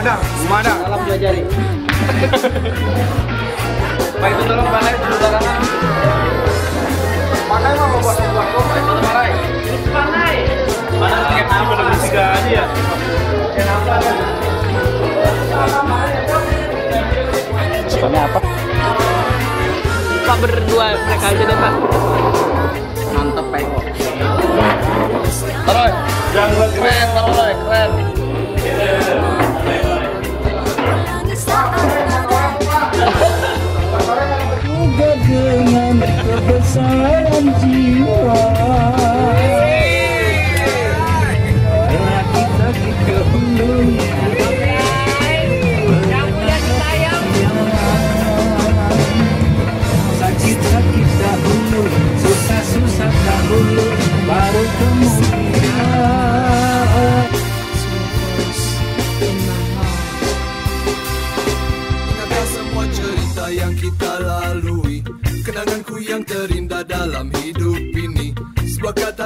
ada, rumah ada. Salam dua jari. Pak itu tolong balai dulu Mana yang mau buat buat kopi itu balai. Panai. Mana yang nama dan bersiga aja ya. Soalnya apa? Kenapa? berdua mereka aja deh pak.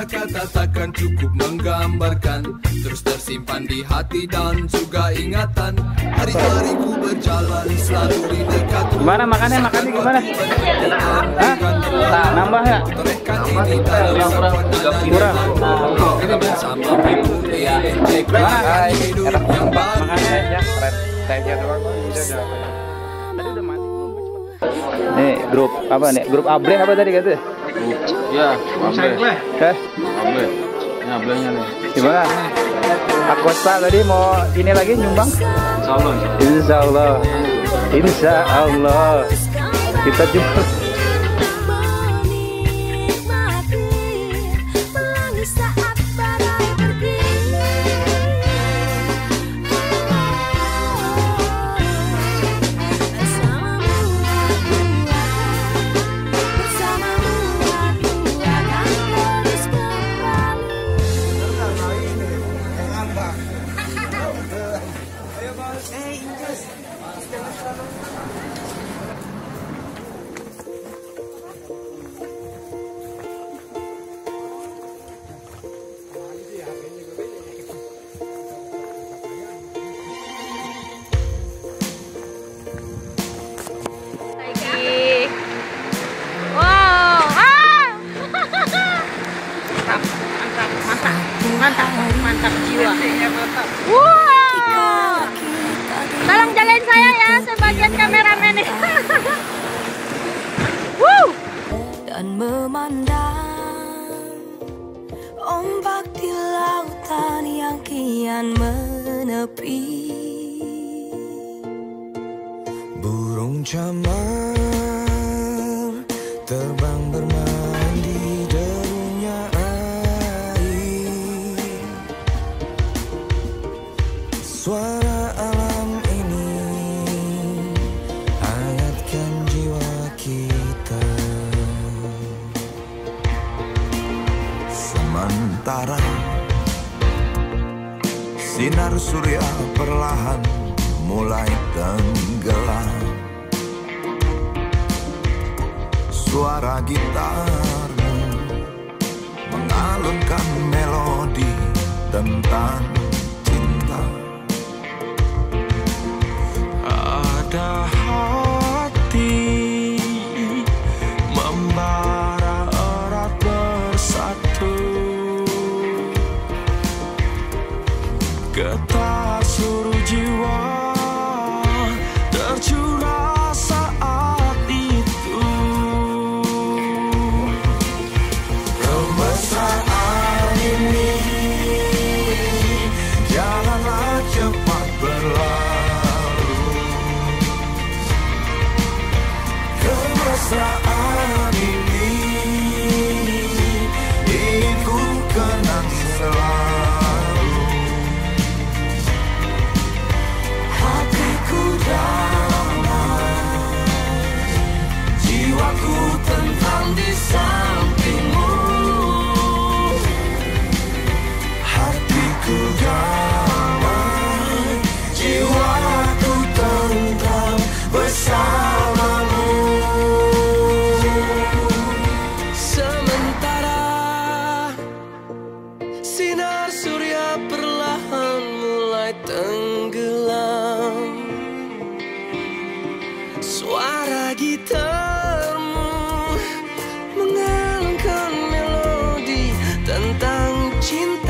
Kata-kata takkan cukup menggambarkan Terus tersimpan di hati dan juga ingatan Hari-hariku berjalan selalu di dekat Gimana makannya? Makannya gimana? Hah? Nah, nambah ya? Kurang, kurang. hidup yang baru Makannya ya keren Tehnya doang udah udah Tadi udah mati Nih grup apa nih? Grup Abre apa tadi kata? Ya, Able. Eh, Able. Ini ablenya nih. gimana? Aquaspa tadi mau ini lagi nyumbang? Salon. Insya Allah Insya Allah Kita jumpa Wow. Tolong jagain saya ya sebagian kameramen. Woo. dan memandang ombak di lautan yang kian menepi. Burung camar terbang bermain sinar surya perlahan mulai tenggelam. Suara gitarmu mengalunkan melodi tentang seluruh jiwa tercurah suara gitarmu Mengangkat melodi tentang cinta.